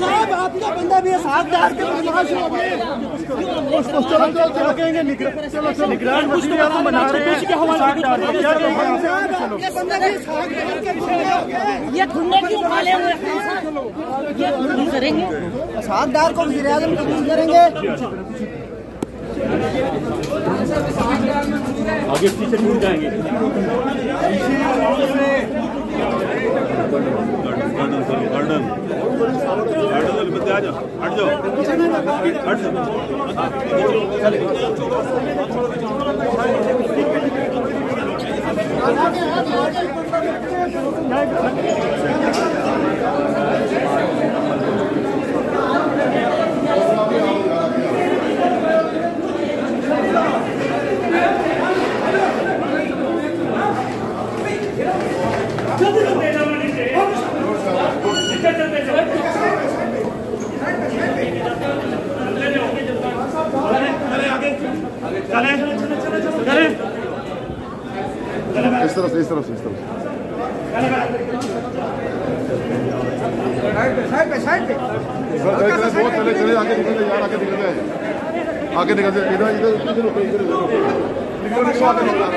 साहब आपका बंदा भी डाल के बदमाश हो गए के वज़ीर आज़म कबूल करेंगे आगे पीछे टूट जाएँगे। गार्डन सॉरी गार्डन गार्डन वाले बंदे आ जाओ हट जाओ हट जाओ इस तरफ़ से इस तरफ़ से इस तरफ़ से। साइड पे पे चले चले बहुत चले चले आगे निकल जाए यार आगे निकल जाए। आगे निकल जाए इधर इधर इधर रुको इधर रुको निकल निकल आगे निकल।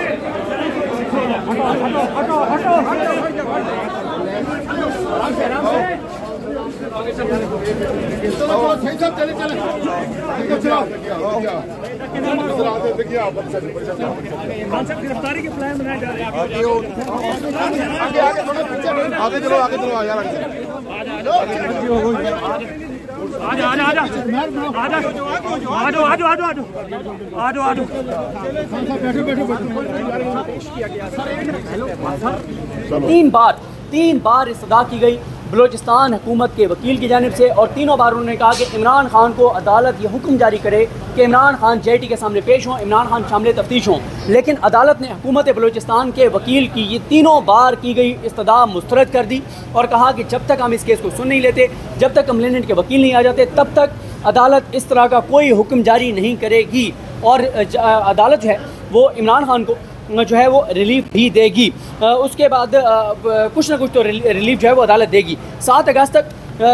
तीन बार तीन बार इस्तदा की गई। बलूचिस्तान हुकूमत के वकील की जानब से और तीनों बार उन्होंने कहा कि इमरान खान को अदालत ये हुक्म जारी करे कि इमरान खान जे टी के सामने पेश हों, इमरान खान शामिल तफ्तीश हों। लेकिन अदालत ने हुकूमत बलूचिस्तान के वकील की ये तीनों बार की गई इस्तदा मुस्तरद कर दी और कहा कि जब तक हम इस केस को सुन नहीं लेते, जब तक कंप्लेनेंट के वकील नहीं आ जाते, तब तक अदालत इस तरह का कोई हुक्म जारी नहीं करेगी। और अदालत जो है, वो इमरान खान को जो है वो रिलीफ भी देगी। उसके बाद कुछ ना कुछ तो रिलीफ जो है वो अदालत देगी। सात अगस्त तक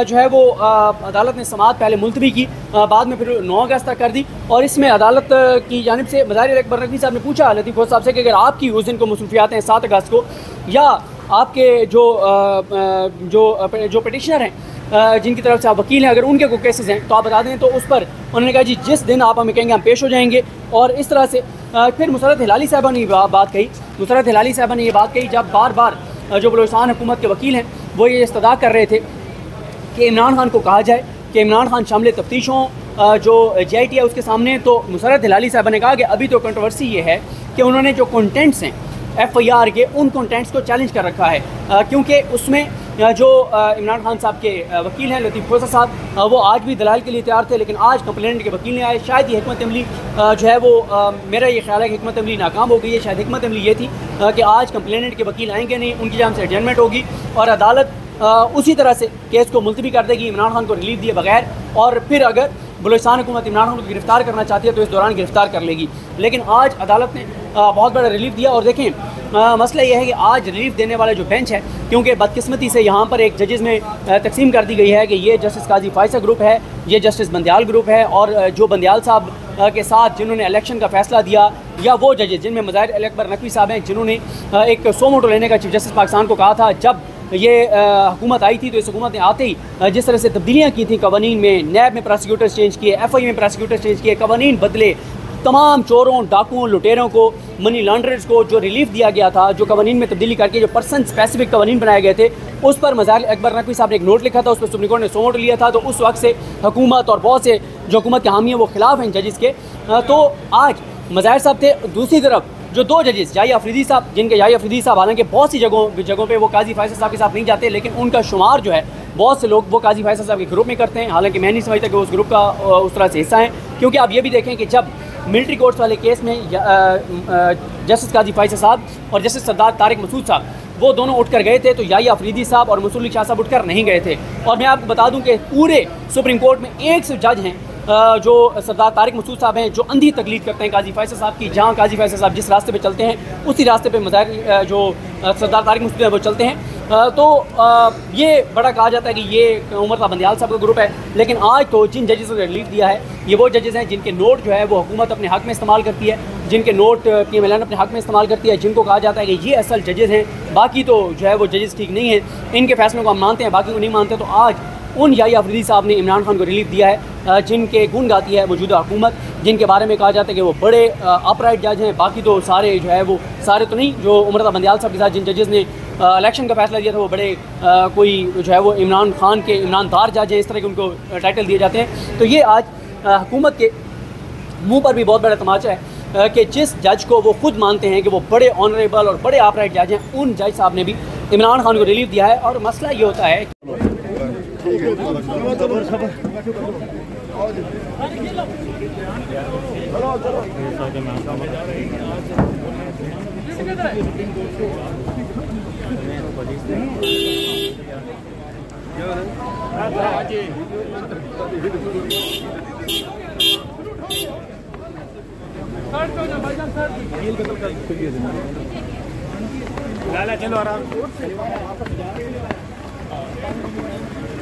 जो है वो अदालत ने समात पहले मुलतवी की बाद में फिर नौ अगस्त तक कर दी। और इसमें अदालत की जानब से मज़ाहिर अकबर नकवी साहब ने पूछा, लतीफ़ साहब से कि अगर आपकी उस दिन को मसरूफियात हैं सात अगस्त को, या आपके जो जो जो पटिशनर हैं जिनकी तरफ़ से आप वकील हैं, अगर उनके कोई केसेस हैं तो आप बता दें। तो उस पर उन्होंने कहा, जी, जिस दिन आप हमें कहेंगे, हम पेश हो जाएँगे। और इस तरह से फिर मुसरत हिलाली साहबा ने बात कही। मुसरत हिलाली साहबा ने ये बात कही, जब बार बार जो बलोचिस्तान हुकूमत के वकील हैं, वो ये इस्तदा कर रहे थे कि इमरान खान को कहा जाए कि इमरान खान शामिल तफ्तीश जो जे आई टी है उसके सामने तो मुसरत हिलाली साहबा ने कहा कि अभी तो कंट्रोवर्सी ये है कि उन्होंने जो कंटेंट्स हैं एफ़ आई आर के उन कंटेंट्स को चैलेंज कर रखा है क्योंकि उसमें जो इमरान खान साहब के वकील हैं, लतीफ़ खोसा साहब वो आज भी दलाल के लिए तैयार थे, लेकिन आज कंप्लेंट के वकील ने आए। शायद ये हमत अमली जो है वो मेरा ये ख्याल है कि हमत अमली नाकाम हो गई है। शायद हमत अमली ये थी कि आज कंप्लेंट के वकील आएँगे नहीं, उनकी जान से एडजमेंट होगी और अदालत उसी तरह से केस को मुलतवी कर देगी, इमरान खान को रिलीफ दिए बगैर। और फिर अगर बलूचिस्तान हुकूमत इमरान खान को गिरफ़्तार करना चाहती है तो इस दौरान गिरफ़्तार कर लेगी। लेकिन आज अदालत ने बहुत बड़ा रिलीफ दिया और देखें अ, मसला यह है कि आज रिलीफ देने वाला जो बेंच है क्योंकि बदकिस्मती से यहाँ पर एक जजेस में तकसीम कर दी गई है कि ये जस्टिस काजी फायसा ग्रुप है ये जस्टिस बंदयाल ग्रुप है और जो बंदयाल साहब के साथ जिन्होंने इलेक्शन का फैसला दिया या वो जजेस जिनमें मज़ाहिर अकबर नकवी साहब हैं जिन्होंने एक सो मोटो लेने का चीफ जस्टिस पाकिस्तान को कहा था जब ये हुकूमत आई थी तो इस हुकूमत ने आते ही जिस तरह से तब्दीलियाँ की थी, कवानीन में, नैब में प्रोसिक्यूटर्स चेंज किए एफ़ आई में प्रोसिक्यूटर्स चेंज किए, कवानीन बदले तमाम चोरों, डाकुओं, लुटेरों को मनी लॉन्ड्रर्स को जो रिलीफ दिया गया था, जो कवानीन में तब्दीली करके जो पर्सन स्पेसिफिक कवानीन बनाए गए थे, उस पर मज़ार अकबर नकवी साहब ने एक नोट लिखा था, उस पर सुप्रीम कोर्ट ने सो नोट लिया था तो उस वक्त से हुकूमत और बहुत से जो हुकूमत के हामी हैं, वो खिलाफ हैं जजेस के। तो आज मज़ाहिर साहब थे, दूसरी तरफ़ जो दो जजेस याही अफरीदी साहब, जिनके याही अफरीदी साहब, हालाँकि बहुत सी जगहों जगहों पे वो काजी फैसल साहब के साथ नहीं जाते, लेकिन उनका शुमार जो है, बहुत से लोग वो काजी फैसल साहब के ग्रुप में करते हैं। हालाँकि मैं नहीं समझता कि उस ग्रुप का उस तरह से हिस्सा है, क्योंकि आप ये भी देखें कि जब मिलिट्री कोर्ट्स वाले केस में जस्टिस काजी फैसल साहब और जस्टिस सरदार तारिक मसूद साहब, वो दोनों उठकर गए थे तो याई अफरीदी साहब और मसूल शाह साहब उठकर नहीं गए थे। और मैं आपको बता दूँ कि पूरे सुप्रीम कोर्ट में एक से जज हैं जो सरदार तारिक मसूद साहब हैं, जो अंधी तकलीद करते हैं काजी फैसल साहब की, जहाँ काजी फैसल साहब जिस रास्ते पर चलते हैं, उसी रास्ते पर मज़ाक जो सरदार तारिक मसूद हैं, वो चलते हैं। तो ये बड़ा कहा जाता है कि ये उमर ता बंदयाल साहब का ग्रुप है, लेकिन आज तो जिन जजेस ने रिलीफ दिया है, ये वो जजेस हैं जिनके नोट जो है वो हुकूमत अपने हक में इस्तेमाल करती है, जिनके नोट पी एम अपने हक में इस्तेमाल करती है, जिनको कहा जाता है कि ये असल जजेस हैं, बाकी तो जो है वो जजेस ठीक नहीं हैं, इनके फैसलों को हम मानते हैं, बाकी को नहीं मानते तो आज उन याई अफरीदी साहब ने इमरान खान को रिलीफ दिया है जिनके गुण गाती है मौजूदा हुकूमत जिनके बारे में कहा जाता है कि वो बड़े अपराइट जज हैं बाकी तो सारे जो है वो सारे तो नहीं जो उमरता बंदयाल साहब के साथ जिन जजेस ने इलेक्शन का फैसला दिया था वो बड़े अ, कोई जो है वो इमरान खान के इमरान दार जज हैं इस तरह के उनको टाइटल दिए जाते हैं। तो ये आज हुकूमत के मुँह पर भी बहुत बड़ा तमाचा है कि जिस जज को वो खुद मानते हैं कि वो बड़े ऑनरेबल और बड़े आपराइट जज हैं उन जज साहब ने भी इमरान खान को रिलीफ दिया है। और मसला ये होता है लाला चलो आराम।